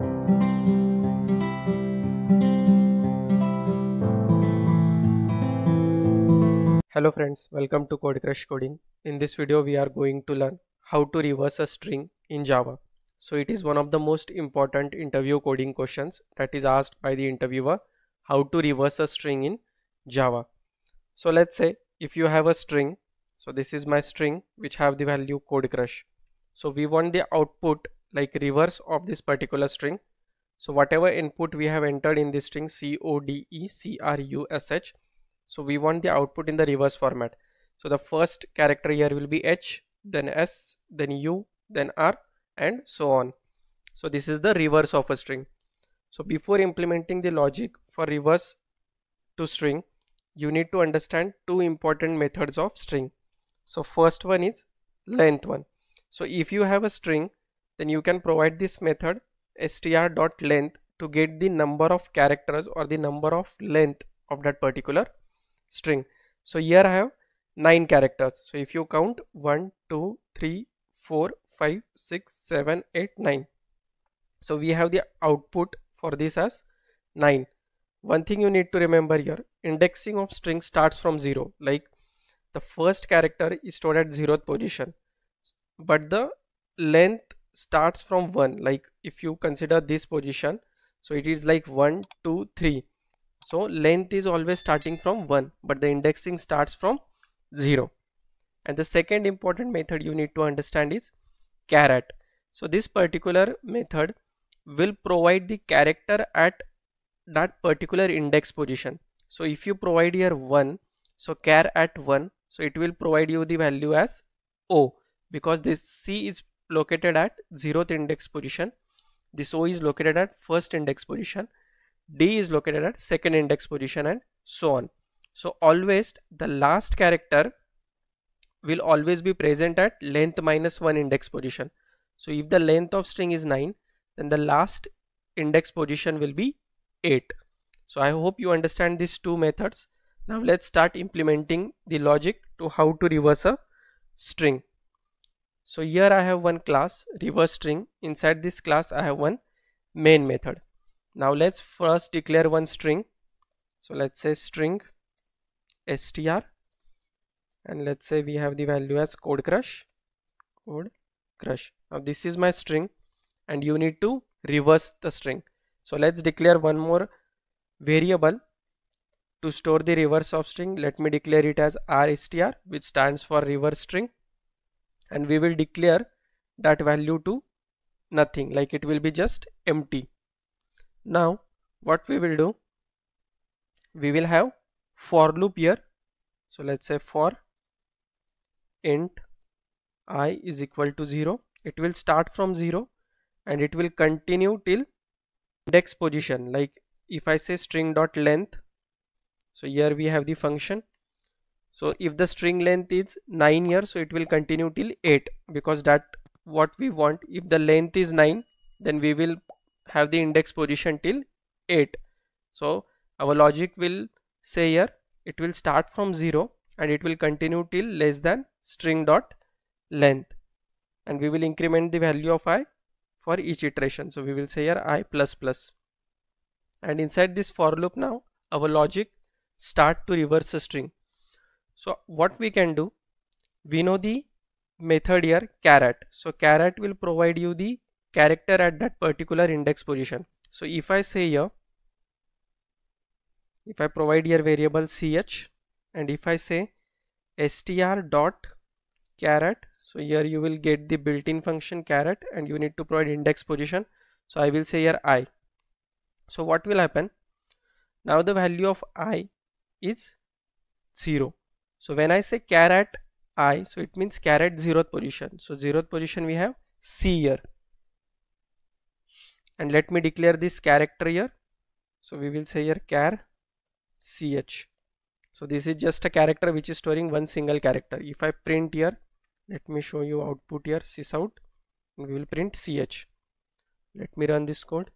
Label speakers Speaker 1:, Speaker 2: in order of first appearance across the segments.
Speaker 1: Hello friends, welcome to Code Crush Coding. In this video we are going to learn how to reverse a string in Java. So it is one of the most important interview coding questions that is asked by the interviewer how to reverse a string in Java. So let's say if you have a string, so this is my string which have the value code crush. So we want the output like reverse of this particular string. So whatever input we have entered in this string C O D E C R U S H. So we want the output in the reverse format. So the first character here will be h then s then u then r and so on. So this is the reverse of a string. So before implementing the logic for reverse to string you need to understand two important methods of string. So first one is length one. So if you have a string then you can provide this method str.length to get the number of characters or the number of length of that particular string. So here i have nine characters. So if you count one two three four five six seven eight nine. So we have the output for this as 9 one thing you need to remember here indexing of string starts from 0 like the first character is stored at 0th position but the length starts from 1 like if you consider this position so it is like 1 2 3 so length is always starting from 1 but the indexing starts from 0 and the second important method you need to understand is charAt so this particular method will provide the character at that particular index position. So if you provide here 1 so char at 1 so it will provide you the value as o because this c is located at 0th index position this o is located at first index position D is located at second index position and so on. So always the last character will always be present at length minus 1 index position. So if the length of string is 9 then the last index position will be 8. So I hope you understand these two methods. Now let's start implementing the logic to how to reverse a string. So here I have one class reverse string. Inside this class I have one main method. Now let's first declare one string. So let's say string str and let's say we have the value as code crush code crush. Now this is my string and you need to reverse the string. So let's declare one more variable to store the reverse of string. Let me declare it as rstr which stands for reverse string and we will declare that value to nothing like it will be just empty. Now what we will do? We will have for loop here. So let's say for int i is equal to 0 it will start from 0 and it will continue till index position. Like if I say string dot length so here we have the function so if the string length is 9 here so it will continue till 8 because that what we want. If the length is 9 then we will have the index position till 8 so our logic will say here it will start from 0 and it will continue till less than string dot length. And we will increment the value of i for each iteration. So we will say here i plus plus. And inside this for loop now our logic start to reverse a string so what we can do we know the method here charAt so charAt will provide you the character at that particular index position. So if I say here if I provide here variable ch and if I say str dot charAt so here you will get the built-in function charAt and you need to provide index position. So I will say here i. So what will happen? Now the value of i is 0 so when I say charAt i so it means charAt 0th position. So 0th position we have c here. And let me declare this character here. So we will say here char ch so this is just a character which is storing one single character. If I print here let me show you output here sysout we will print ch let me run this code.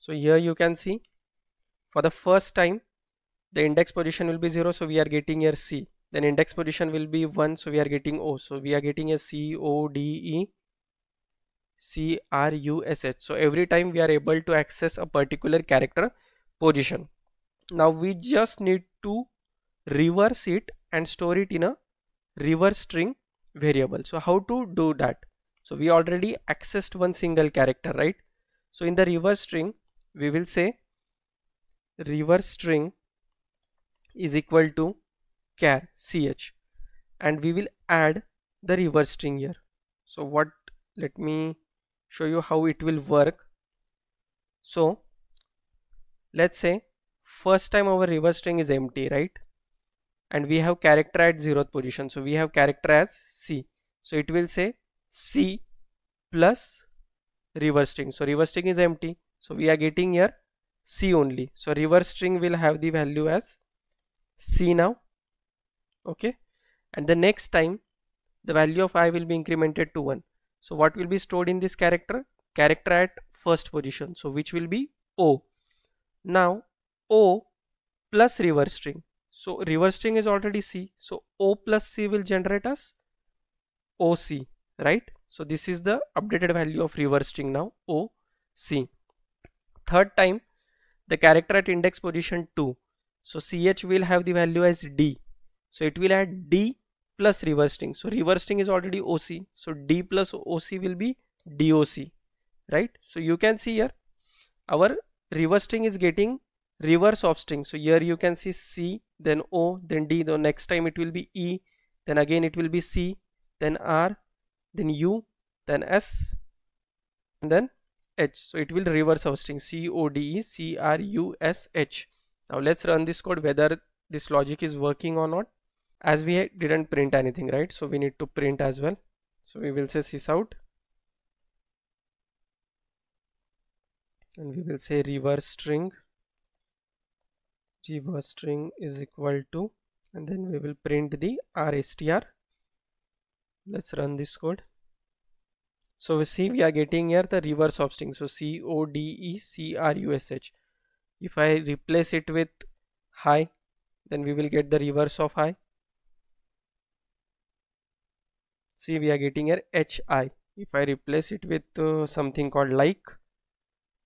Speaker 1: So here you can see for the first time the index position will be 0 so we are getting here c. Then index position will be 1 so we are getting o. So we are getting a c o d e C R U S H. So every time we are able to access a particular character position. Now we just need to reverse it and store it in a reverse string variable. So how to do that? So we already accessed one single character right? So in the reverse string we will say reverse string is equal to char ch and we will add the reverse string here. So what let me show you how it will work. So let's say first time our reverse string is empty right? And we have character at zeroth position. So we have character as c. So it will say c plus reverse string. So reverse string is empty. So we are getting here c only. So reverse string will have the value as c now okay? And the next time the value of i will be incremented to 1 so what will be stored in this character? Character at first position. So which will be o. Now o plus reverse string. So reverse string is already c. So o plus c will generate us oc right? So this is the updated value of reverse string now o c. Third time the character at index position 2 so ch will have the value as d. So it will add d plus reverse so reverse is already oc so d plus oc will be doc right? So you can see here our reverse is getting reverse of string. So here you can see c then o then d. The next time it will be e then again it will be c then r then u then s and then h. So it will reverse our string. C o d e c r u s h now let's run this code whether this logic is working or not. As we didn't print anything right? So we need to print as well. So we will say sysout and we will say reverse string. Reverse string is equal to and then we will print the rstr let's run this code. So we see we are getting here the reverse of string. So c o d e c r u s h if i replace it with hi then we will get the reverse of hi see we are getting here hi if I replace it with uh, something called like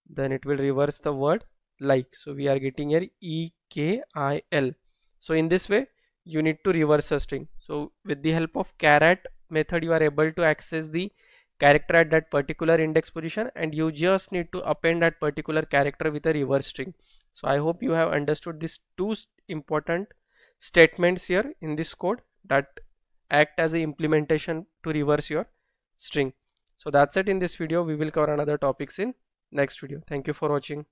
Speaker 1: then it will reverse the word like. So we are getting here ekil so in this way you need to reverse a string. So with the help of char at method you are able to access the character at that particular index position and you just need to append that particular character with a reverse string. So i hope you have understood these two important statements here in this code that act as a implementation to reverse your string. So that's it in this video. We will cover another topics in next video. Thank you for watching